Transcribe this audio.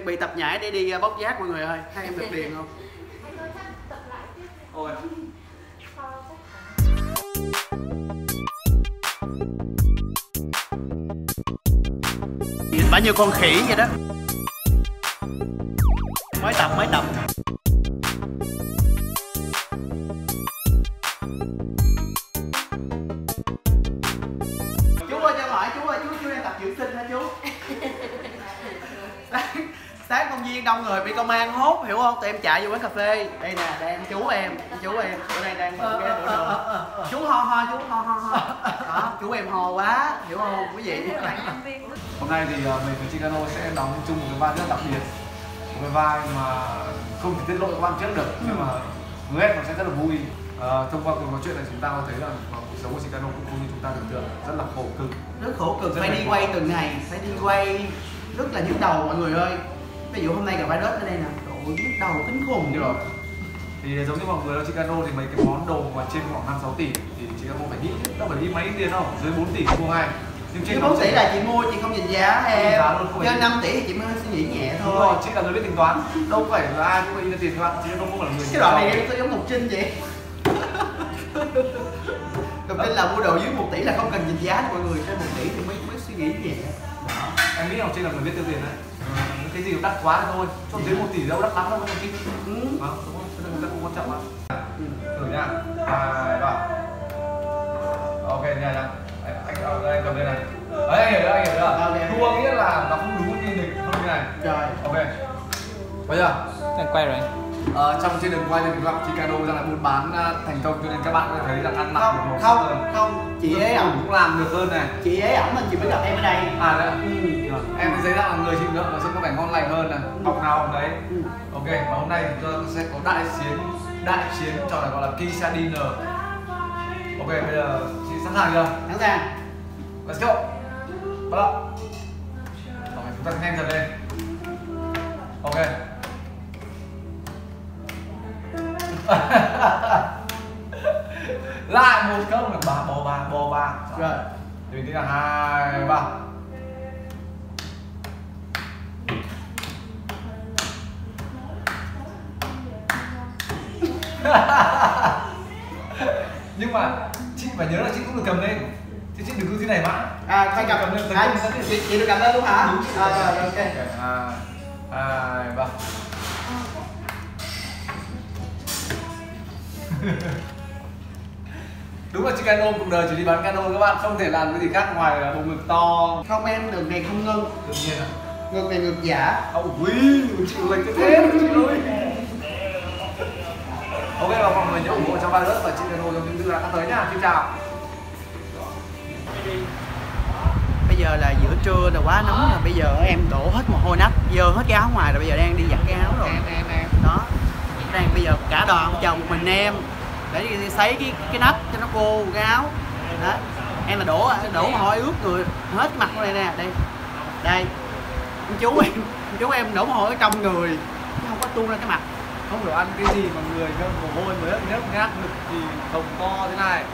chuẩn bị tập nhảy để đi ờ, bốc giác mọi người ơi. Hai em được điền không? Ôi. Nhìn bả như con khỉ vậy đó. Mới tập mới tập. Chú ơi cho hỏi chú ơi chú chú đang tập dưỡng sinh hả chú sáng, công viên đông người bị công an hốt hiểu không? Tụi em chạy vô quán cà phê. Đây nè đây em chú em chú em. Ở đây đang bận cái đổ đồ. Chú ho ho chú ho ho ho. Đó chú em ho quá hiểu không? Quý vị. Hôm nay thì uh, mình với Chicano sẽ đóng chung một cái vai rất đặc biệt. Một cái vai mà không thể tiết lộ các bạn trước được Nhưng mà hứa hẹn nó sẽ rất là vui. Ờ, Thông qua cuộc nói chuyện này chúng ta có thấy là cuộc sống của Chicano cũng không như chúng ta tưởng tượng. Rất là khổ cực. Rất khổ cực. Rất phải đi quay từng ngày phải đi quay rất là nhức đầu mọi người ơi ví dụ hôm nay gặp đất ở đây nè trời nhức đầu kinh khủng. Rồi. Thì giống như mọi người đó Chicano thì mấy cái món đồ mà trên khoảng 5 6 tỷ thì Chicano phải nghĩ đâu phải đi mấy tiền đâu dưới 4 tỷ mua ngay. Nhưng trên 4 năm tỷ là chị mua chị không nhìn giá Không em. giá luôn, không phải trên nhìn. 5 tỷ thì chị mới suy nghĩ nhẹ Đúng rồi, thôi. chị là người biết tính toán. Đâu phải là ai cũng ý là tiền các bạn Chicano cũng phải là người cái đoạn này em tôi giống Ngọc Trinh vậy. Ngọc Trinh là mua đồ dưới 1 tỷ là không cần nhìn giá đâu mọi người trên 1 tỷ thì mới mới suy nghĩ nhẹ. Em nghĩ Ngọc Trinh là người biết tiêu tiền đấy cái gì cũng đắt quá thì thôi. Cho dưới 1 tỷ đâu đắt lắm đâu Ngọc Trinh ừ. Vâng, đúng không? Cho nên người ta không quan trọng lắm Ừ. thử nha. Hai ba ok nha nha. Anh anh, anh, anh cầm lên này. Đấy anh hiểu chưa anh hiểu chưa Ok. thua nghĩa là nó không đúng như lịch không như này. Trời. Ok. Bây giờ. Đang quay rồi anh. ờ, trong trên đường quay thì mình gặp Chicano ra là buôn bán à, thành công cho nên các bạn có thể thấy rằng ăn mặc không không không chị ế ẩm cũng làm được hơn này chị ế ẩm nên chị mới gặp em ở đây. À đấy ạ. ừ. em thấy rằng là người chị nữa nó sẽ có vẻ ngon lành hơn này học nào học đấy. Ừ. ok và hôm nay chúng ta sẽ có đại chiến đại chiến trò này gọi là Kisha Dinner. Ok bây giờ chị sẵn sàng chưa? Sẵn sàng. Let's go. Bắt đầu. Ok chúng ta nhanh dần lên. Ok. Lại một câu là bò ba. Rồi thì mình tính là hai ba. Nhưng mà chị phải nhớ là chị cũng được cầm lên. Chứ chị đừng cứ thế này mãi. À phải cầm. Cầm lên, à, chị, chị được cầm lên luôn hả? Đúng, chị à, rồi lên. ok. Hai hai ba đúng là chị cano cuộc đời chỉ đi bán cano các bạn không thể làm cái gì khác ngoài là bộ ngực to. Không em đường này không ngưng. Tự nhiên à? Ngực này ngực giả. Ông quý, chịu lệch cái thế Ok và mọi người nhớ ủng hộ cho virus và chị Leno trong những video đã tới nha. Xin chào. bây giờ là giữa trưa là quá nóng rồi bây giờ em đổ hết mồ hôi nách dơ hết cái áo ngoài rồi bây giờ đang đi giặt cái áo rồi. Em em em. đó. Đang bây giờ cả đoàn chồng mình em để sấy cái cái nắp cho nó khô cái áo đó. Em là đổ đổ mồ hôi ướt người, hết cái mặt của đây nè. Đây. Đây. Chú em chú em đổ mồ hôi ở trong người, chứ không có tuôn ra cái mặt. Không hiểu ăn cái gì mà người cơ mồ hôi mới nếu ngát ngực thì phồng to thế này.